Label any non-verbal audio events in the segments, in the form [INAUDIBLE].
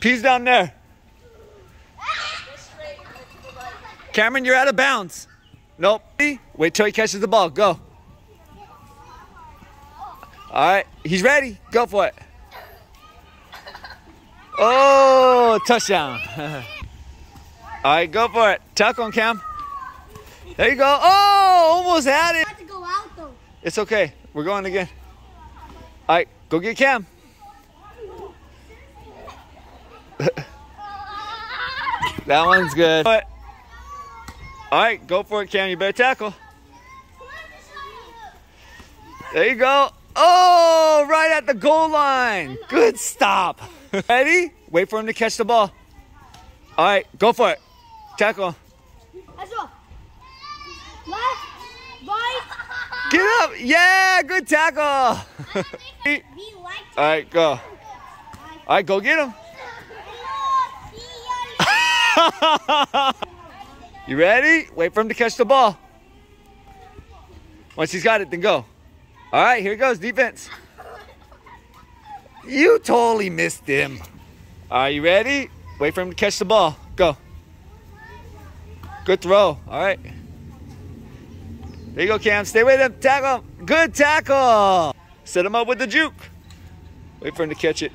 Peas down there. Cameron, you're out of bounds. Nope. Wait till he catches the ball. Go. All right, he's ready. Go for it. Oh, touchdown. [LAUGHS] All right, go for it. Tuck on Cam. There you go. Oh, almost had it. I have to go out though. It's okay. We're going again. All right, go get Cam. [LAUGHS] that one's good. All right, go for it, Cam. You better tackle. There you go. Oh, right at the goal line. Good stop. [LAUGHS] Ready? Wait for him to catch the ball. All right, go for it. Tackle. Left, right. Get up. Yeah, good tackle. [LAUGHS] All Be like. right, go. All right, go get him. [LAUGHS] You ready? Wait for him to catch the ball. Once he's got it, then go. All right, here goes defense. You totally missed him. Are you ready? Wait for him to catch the ball. Go. Good throw. All right. There you go, Cam. Stay with him. Tackle. him. Good tackle. Set him up with the juke. Wait for him to catch it.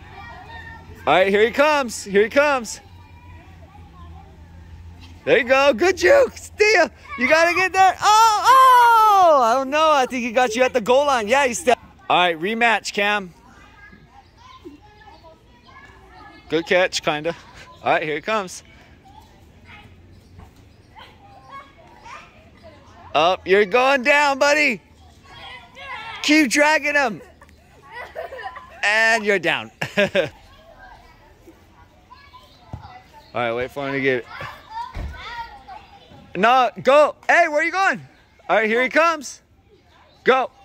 All right, here he comes. Here he comes. There you go. Good juke. Steal. You got to get there. Oh, oh. I don't know. I think he got you at the goal line. Yeah, he stepped. All right, rematch, Cam. Good catch, kind of. All right, here he comes. Up, you're going down, buddy. Keep dragging him. And you're down. [LAUGHS] All right, wait for him to get it. No, go. Hey, where are you going? All right, here he comes. Go. [LAUGHS]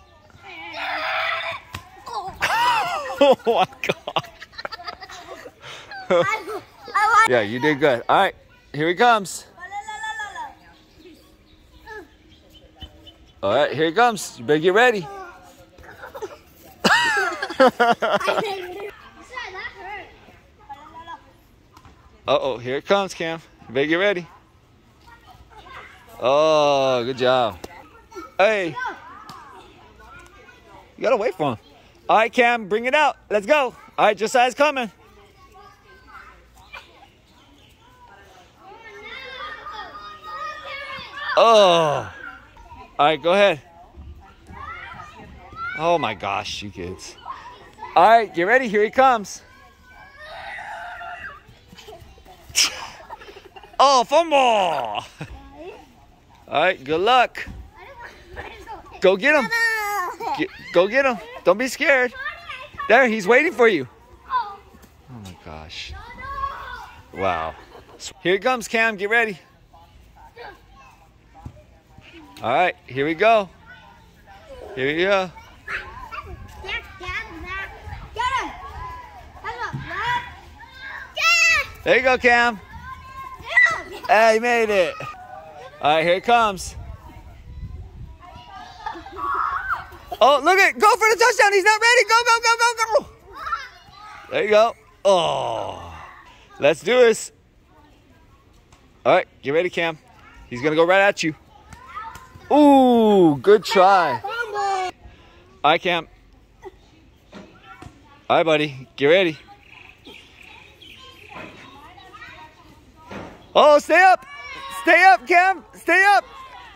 Oh my God. [LAUGHS] Yeah, you did good. All right, here he comes. All right, here he comes. You better get ready. [LAUGHS] Uh oh, here it comes, Cam. You better get ready. Oh, good job. Hey. You gotta wait for him. All right, Cam, bring it out. Let's go. All right, Josiah's coming. Oh. All right, go ahead. Oh my gosh, you kids. All right, get ready. Here he comes. [LAUGHS] Oh, fumble. [LAUGHS] All right, good luck. Go get him. Get, go get him. Don't be scared. There, he's waiting for you. Oh my gosh. Wow. Here he comes, Cam. Get ready. All right, here we go. Here we go. There you go, Cam. Hey, you made it. All right, here it comes. Oh, look at go for the touchdown. He's not ready. Go, go, go, go, go. There you go. Oh, let's do this. All right, get ready, Cam. He's gonna go right at you. Ooh, good try. All right, Cam. All right, buddy. Get ready. Oh, stay up. Stay up, Cam. Stay up.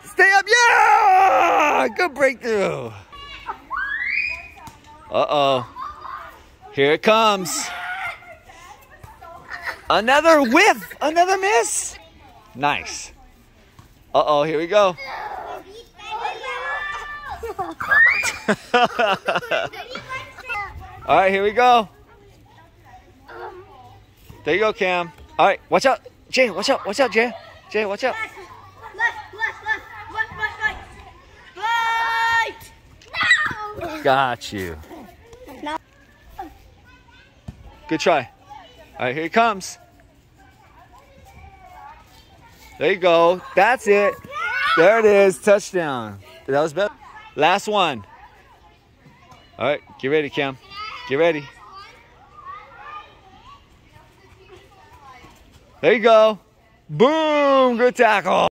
Stay up. Yeah! Good breakthrough. Uh-oh. Here it comes. Another whiff. Another miss. Nice. Uh-oh, here we go. [LAUGHS] All right, here we go. There you go, Cam. All right, watch out. Jay, watch out. Watch out, Jay. Jay, watch out. Left, left, left, watch, watch, fight. Got you. Good try. All right, here he comes. There you go. That's it. There it is. Touchdown. That was better. Last one. All right, get ready, Cam. Get ready. There you go. Boom. Good tackle.